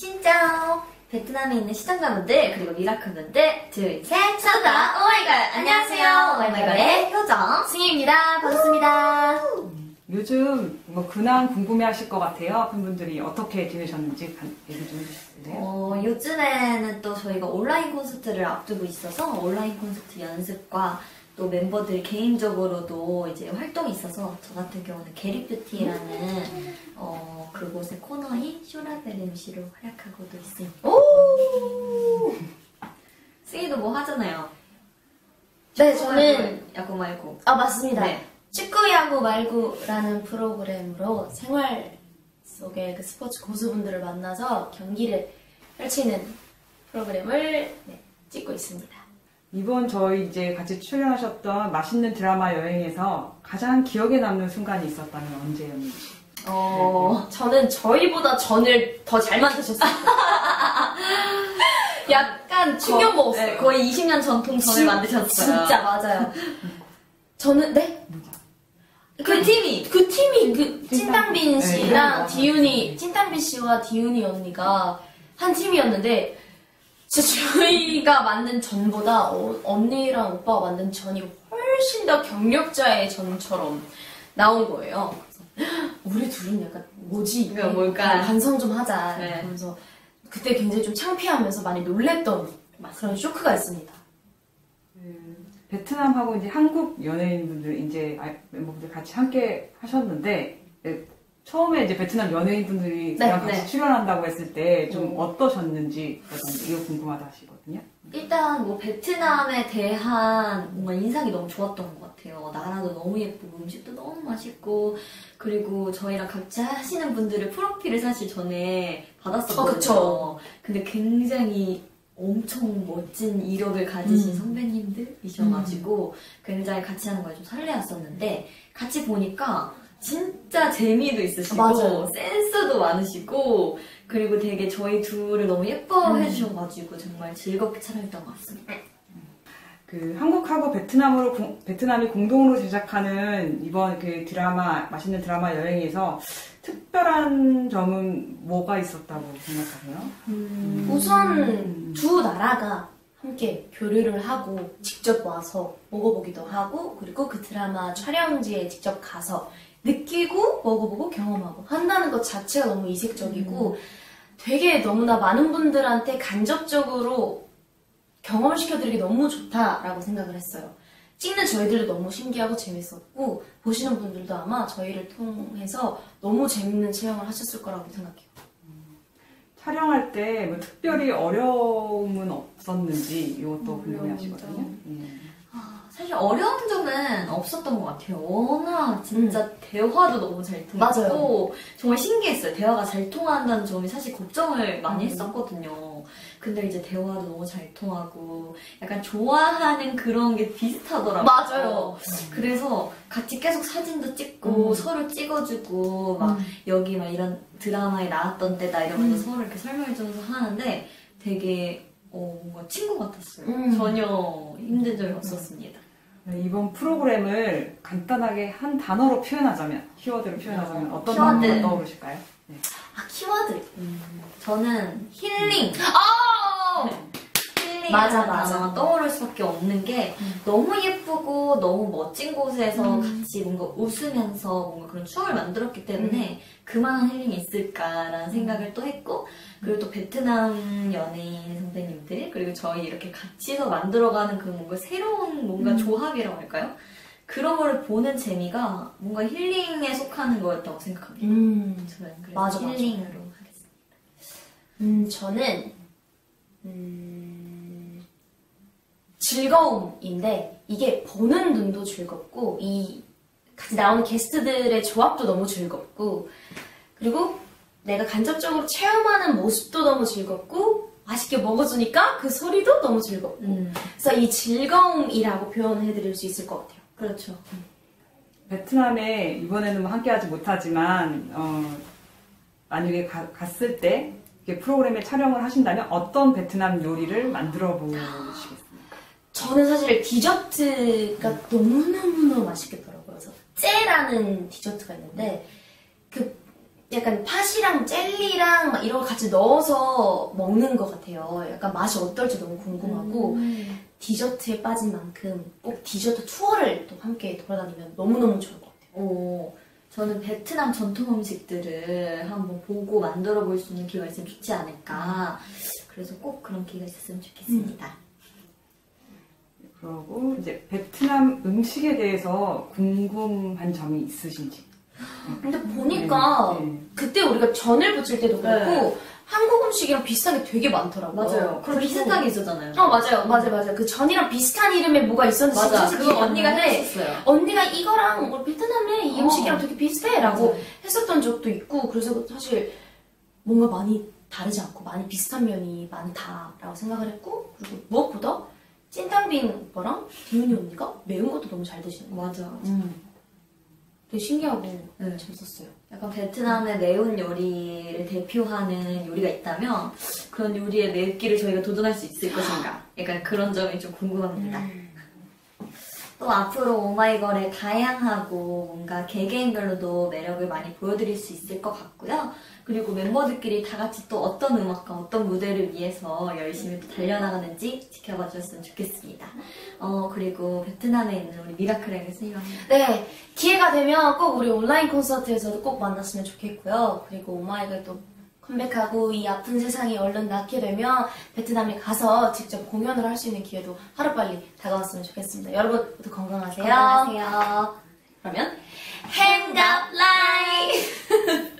신짜오! 베트남에 있는 시청자분들, 그리고 미라클분들, 둘, 셋, 쳤다! 오마이걸! 안녕하세요! 오마이걸의 효정, 승희입니다. 반갑습니다. 요즘 뭐 근황 궁금해 하실 것 같아요. 팬분들이 어떻게 지내셨는지 간- 얘기 좀 해주실래요? 어, 요즘에는 또 저희가 온라인 콘서트를 앞두고 있어서 온라인 콘서트 연습과 또 멤버들 개인적으로도 이제 활동이 있어서 저 같은 경우는 게리뷰티라는 어, 그곳의 코너인 쇼라벨 MC로 활약하고도 있습니다. 오! 승희도 뭐 하잖아요. 네, 저는, 야구 말고. 아, 맞습니다. 네. 축구, 야구, 말구라는 프로그램으로 생활 속의 그 스포츠 고수분들을 만나서 경기를 펼치는 프로그램을 네, 찍고 있습니다. 이번 저희 이제 같이 출연하셨던 맛있는 드라마 여행에서 가장 기억에 남는 순간이 있었다면 언제였는지. 어, 저는 저희보다 전을 더 잘 만드셨어요. 약간 충격 거- 먹었어요. 네, 거의 20년 전통 전을 진- 만드셨어요. 진짜 맞아요. 저는, 네? 누가? 그 팀이 그 팀이 그 찐땅빈 네, 씨랑 네. 디윤이 찐땅빈 씨와 디윤이 언니가 한 팀이었는데 진짜 저희가 만든 전보다 어, 언니랑 오빠가 만든 전이 훨씬 더 경력자의 전처럼 나온 거예요. 그래서 우리 둘은 약간 뭐지 이거 뭘까? 반성 좀 하자. 네. 그러면서 그때 굉장히 좀 창피하면서 많이 놀랬던 그런 쇼크가 있습니다. 그 베트남하고 이제 한국 연예인분들 이제 아- 멤버분들 같이 함께 하셨는데 네, 처음에 이제 베트남 연예인분들이 네, 저랑 같이 네. 출연한다고 했을 때좀 음. 어떠셨는지 이거 궁금하다 하시거든요. 일단 뭐 베트남에 대한 뭔가 인상이 너무 좋았던 것 같아요. 나라도 너무 예쁘고 음식도 너무 맛있고 그리고 저희랑 같이 하시는 분들의 프로필을 사실 전에 받았었거든요. 어. 근데 굉장히 엄청 멋진 이력을 가지신 음. 선배님들이셔가지고 굉장히 같이 하는 거에 좀 설레었었는데 같이 보니까 진짜 재미도 있으시고 맞아요. 센스도 많으시고 그리고 되게 저희 둘을 너무 예뻐해 음. 주셔가지고 정말 즐겁게 촬영했던 것 같습니다. 그 한국하고 베트남으로 공- 베트남이 공동으로 제작하는 이번 그 드라마 맛있는 드라마 여행에서 특별한 점은 뭐가 있었다고 생각하세요? 음. 우선 두 나라가 함께 교류를 하고 직접 와서 먹어보기도 하고 그리고 그 드라마 촬영지에 직접 가서 느끼고 먹어보고 경험하고 한다는 것 자체가 너무 이색적이고 되게 너무나 많은 분들한테 간접적으로 경험을 시켜드리기 너무 좋다라고 생각을 했어요. 찍는 저희들도 너무 신기하고 재밌었고 보시는 분들도 아마 저희를 통해서 너무 재밌는 체험을 하셨을 거라고 생각해요. 촬영할 때 뭐 특별히 어려움은 없었는지 이것도 궁금해하시거든요. 아, 사실 어려운 점은 없었던 것 같아요. 워낙 진짜 대화도 너무 잘 통했고 맞아요. 정말 신기했어요. 대화가 잘 통한다는 점이 사실 걱정을 많이 음. 했었거든요. 근데 이제 대화도 너무 잘 통하고 약간 좋아하는 그런 게 비슷하더라고요. 맞아요. 그래서 같이 계속 사진도 찍고 음. 서로 찍어주고 막 음. 여기 막 이런 드라마에 나왔던 때다 이러면서 음. 서로 이렇게 설명해주면서 하는데 되게 어, 뭔가 친구 같았어요. 음. 전혀 힘든 점이 없었습니다. 네, 이번 프로그램을 간단하게 한 단어로 표현하자면 키워드로 표현하자면 어떤 키워드. 단어가 떠오르실까요? 네. 아 키워드. 저는 힐링. 아! 힐링 맞아, 맞아, 떠오를 수밖에 없는 게 음. 너무 예쁘고 너무 멋진 곳에서 음. 같이 뭔가 웃으면서 뭔가 그런 추억을 만들었기 때문에 그만한 힐링이 음. 있을까라는 생각을 또 했고 그리고 또 베트남 연예인 선배님들 그리고 저희 이렇게 같이서 만들어가는 그 뭔가 새로운 뭔가 음. 조합이라고 할까요? 그런 거를 보는 재미가 뭔가 힐링에 속하는 거였다고 생각합니다. 음. 저는 그래서 맞아, 맞아. 힐링으로 하겠습니다. 음, 저는 음, 즐거움인데 이게 보는 눈도 즐겁고 이 같이 나오는 게스트들의 조합도 너무 즐겁고 그리고 내가 간접적으로 체험하는 모습도 너무 즐겁고 맛있게 먹어주니까 그 소리도 너무 즐겁고 음, 그래서 이 즐거움이라고 표현해드릴 수 있을 것 같아요. 그렇죠. 베트남에 이번에는 뭐 함께하지 못하지만 어, 만약에 가- 갔을 때 프로그램에 촬영을 하신다면 어떤 베트남 요리를 만들어 보시겠습니까? 저는 사실 디저트가 너무너무너무 맛있겠더라고요. 그래서 째라는 디저트가 있는데 그 약간 팥이랑 젤리랑 막 이런 거 같이 넣어서 먹는 것 같아요. 약간 맛이 어떨지 너무 궁금하고 음. 디저트에 빠진 만큼 꼭 디저트 투어를 또 함께 돌아다니면 너무너무 좋을 것 같아요. 오, 저는 베트남 전통 음식들을 한번 보고 만들어 볼 수 있는 기회가 있으면 좋지 않을까. 그래서 꼭 그런 기회가 있었으면 좋겠습니다. 그러고 이제 베트남 음식에 대해서 궁금한 점이 있으신지. 근데 보니까 네, 네. 그때 우리가 전을 부칠 때도 그렇고 네. 한국 음식이랑 비슷한 게 되게 많더라고요. 그럼 그리고- 비슷한 게 있었잖아요. 어 맞아요 맞아요 맞아요 그 전이랑 비슷한 이름에 뭐가 있었는지 맞아. 사실 그거 언니가 했었어요. 언니가 이거랑 뭐 베트남의 이 어. 음식이랑 되게 비슷해라고 맞아요. 했었던 적도 있고 그래서 사실 뭔가 많이 다르지 않고 많이 비슷한 면이 많다라고 생각을 했고 그리고 무엇보다 찐탕빈 오빠랑 재민이 언니가 매운 것도 너무 잘 드시는 거예요. 맞아. 되게 신기하고 네. 재밌었어요. 약간 베트남의 매운 요리를 대표하는 요리가 있다면 그런 요리의 맵기를 저희가 도전할 수 있을 것인가? 약간 그런 점이 좀 궁금합니다. 또 앞으로 오마이걸의 다양하고 뭔가 개개인별로도 매력을 많이 보여드릴 수 있을 것 같고요. 그리고 멤버들끼리 다 같이 또 어떤 음악과 어떤 무대를 위해서 열심히 또 달려나가는지 지켜봐 주셨으면 좋겠습니다. 어, 그리고 베트남에 있는 우리 미라클에게 스님합니다. 네, 기회가 되면 꼭 우리 온라인 콘서트에서도 꼭 만났으면 좋겠고요. 그리고 오마이걸 또 컴백하고 이 아픈 세상이 얼른 낫게 되면 베트남에 가서 직접 공연을 할 수 있는 기회도 하루빨리 다가왔으면 좋겠습니다. 여러분 모두 건강하세요. 안녕하세요. 그러면 up light!